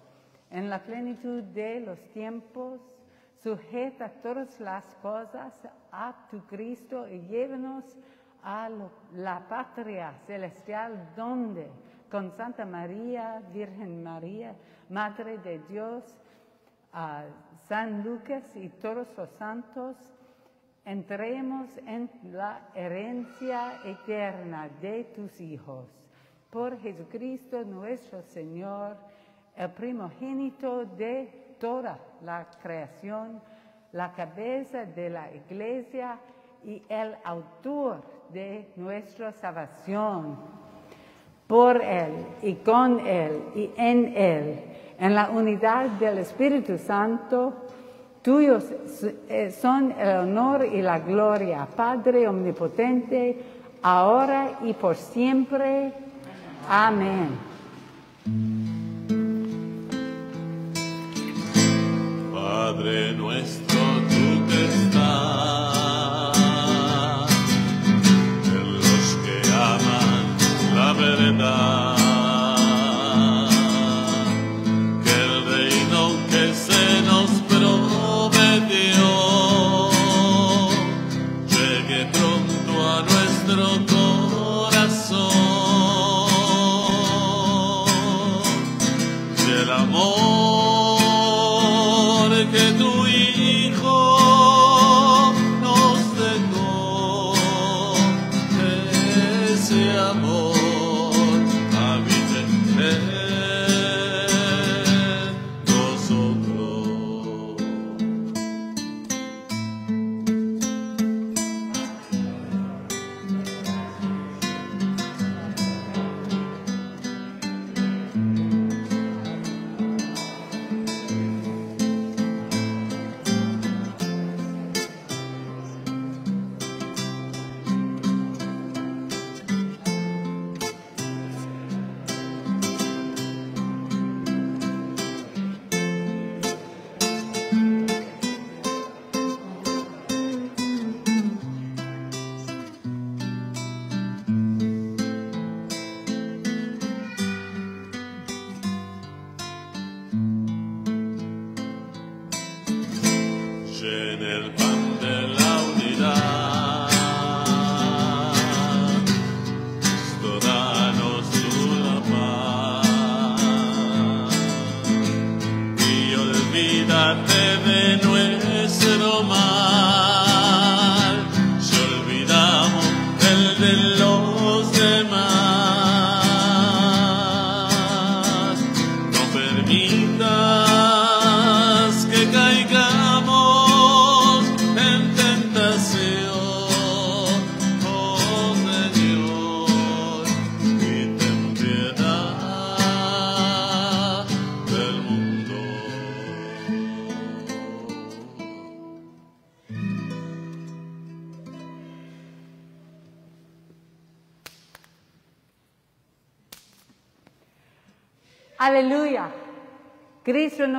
En la plenitud de los tiempos, sujeta todas las cosas a tu Cristo y llévenos a la patria celestial donde con Santa María, Virgen María, Madre de Dios, a San Lucas y todos los santos, entremos en la herencia eterna de tus hijos. Por Jesucristo nuestro Señor, el primogénito de toda la creación, la cabeza de la iglesia y el autor de nuestra salvación. Por Él y con Él y en Él, en la unidad del Espíritu Santo, tuyos eh, son el honor y la gloria, Padre Omnipotente, ahora y por siempre. Amén.
Padre nuestro,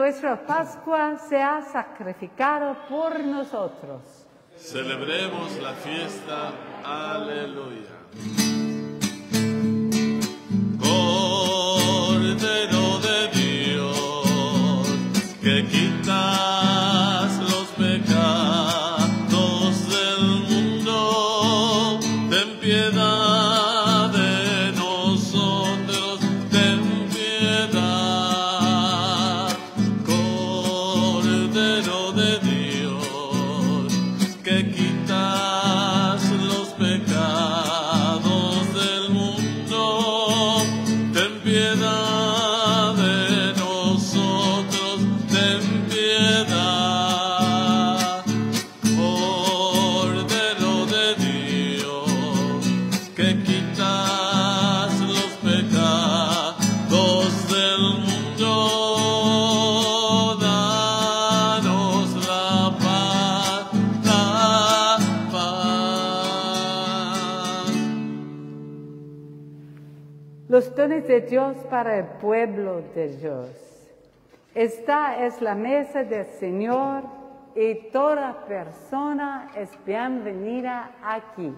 nuestra Pascua se ha sacrificado por nosotros.
Celebremos la fiesta. Aleluya. Cordero de de Dios
para el pueblo de Dios. Esta es la mesa del Señor y toda persona es bienvenida aquí.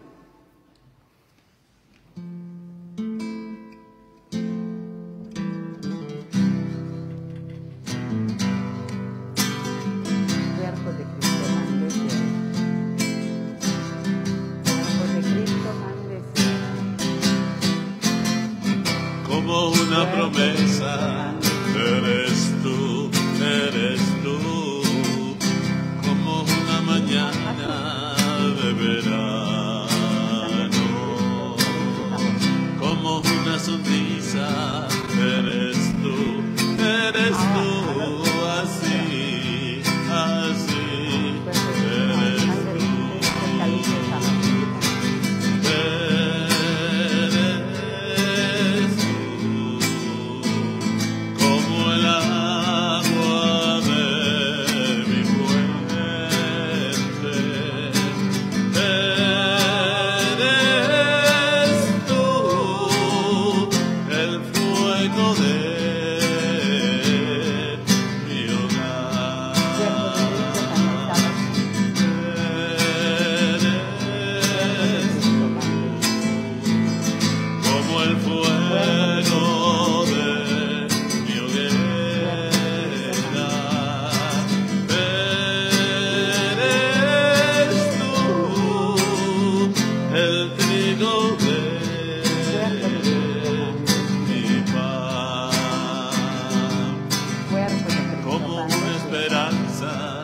Jesus.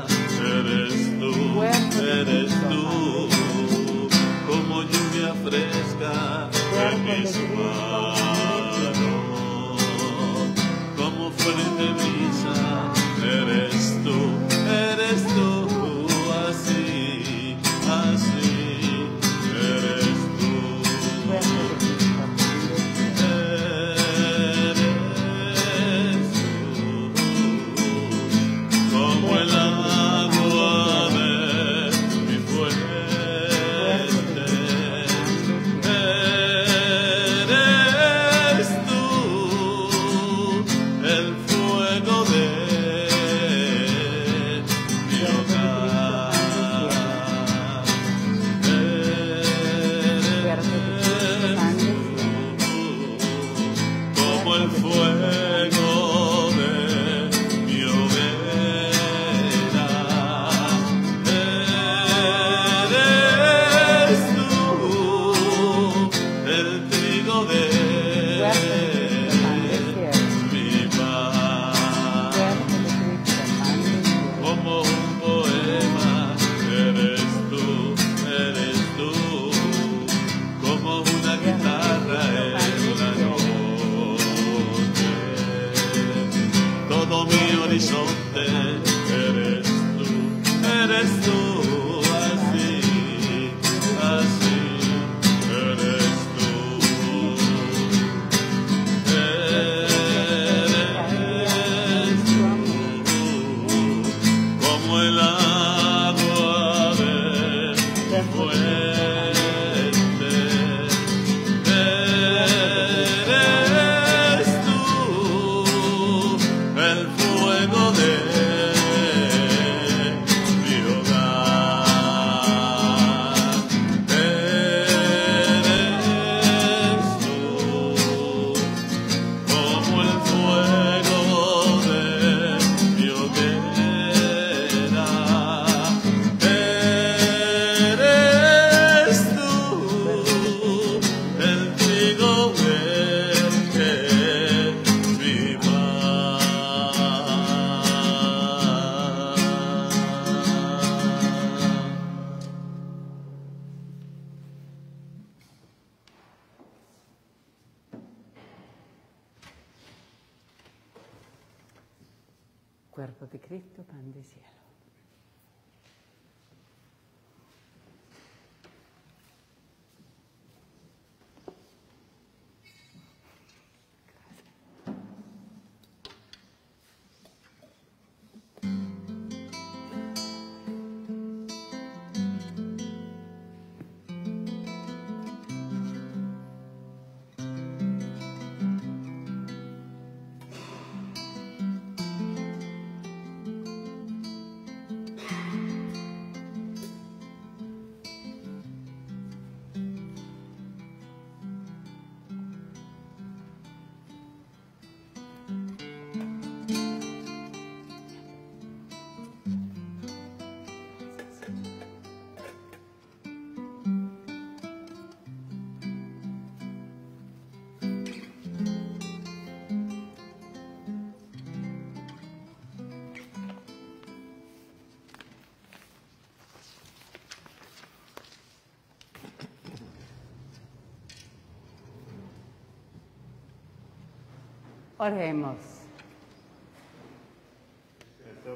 Oremos.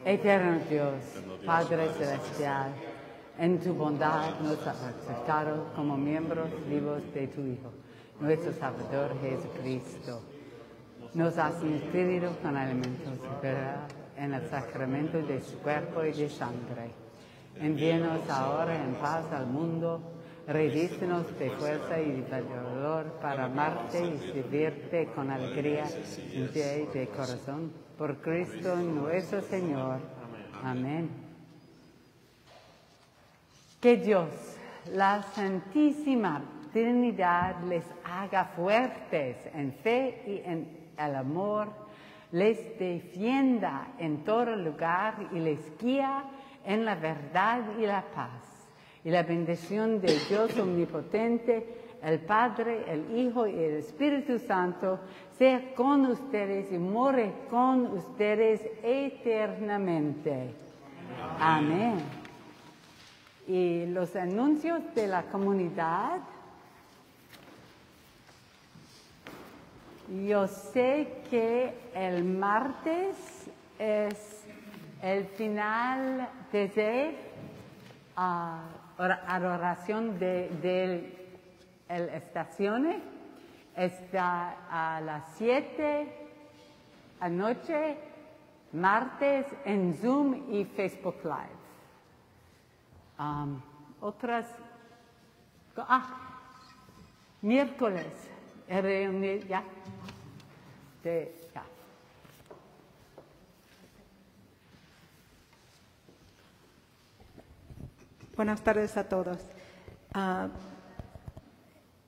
Eterno Dios, Padre Celestial, en tu bondad nos has aceptado como miembros vivos de tu Hijo, nuestro Salvador Jesucristo. Nos has nutrido con alimentos de verdad en el sacramento de su cuerpo y de sangre. Envíanos ahora en paz al mundo, revístenos de fuerza y de valor para amarte y servirte con alegría y de corazón. Por Cristo nuestro Señor. Amén. Que Dios, la Santísima Trinidad, les haga fuertes en fe y en el amor, les defienda en todo lugar y les guía en la verdad y la paz. Y la bendición de Dios omnipotente, el Padre, el Hijo y el Espíritu Santo sea con ustedes y more con ustedes eternamente. Amén. Y los anuncios de la comunidad. Yo sé que el martes es el final de ah, adoración de, de el estación. Está a las 7 anoche, martes, en Zoom y Facebook Live. Um, otras. Ah, miércoles, reunir ya. De, ya.
Buenas tardes a todos. Ah,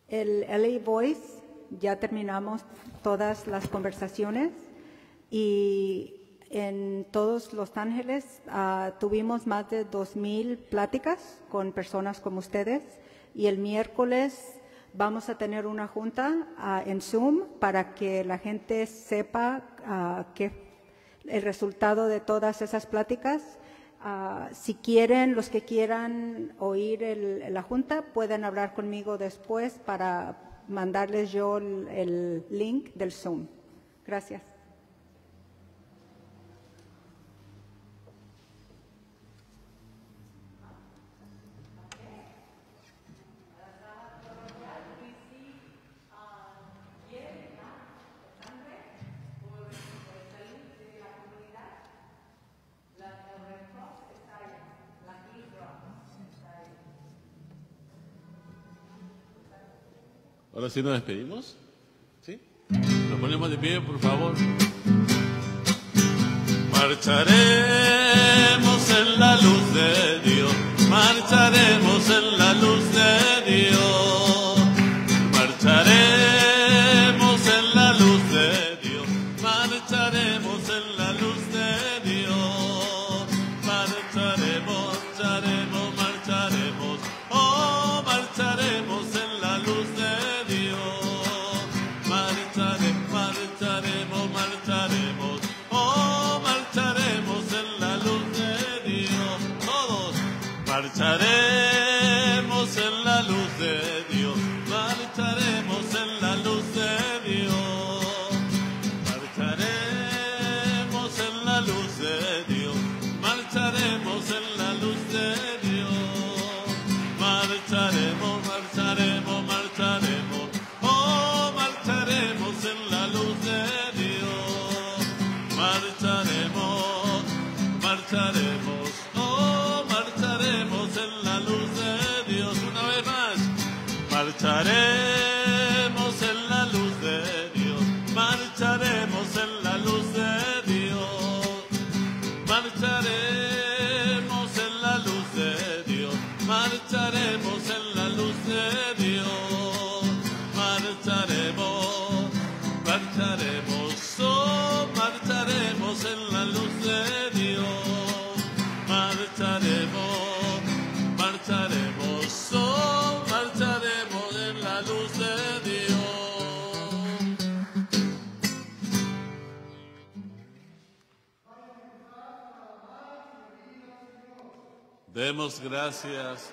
el LA Voice, ya terminamos todas las conversaciones y en todos Los Ángeles ah, tuvimos más de 2.000 pláticas con personas como ustedes y el miércoles vamos a tener una junta ah, en Zoom para que la gente sepa qué el resultado de todas esas pláticas. Ah, si quieren, los que quieran oír el- la junta, pueden hablar conmigo después para mandarles yo el link del Zoom. Gracias.
Ahora sí nos despedimos. ¿Sí? Nos ponemos de pie, por favor. Marcharemos Demos gracias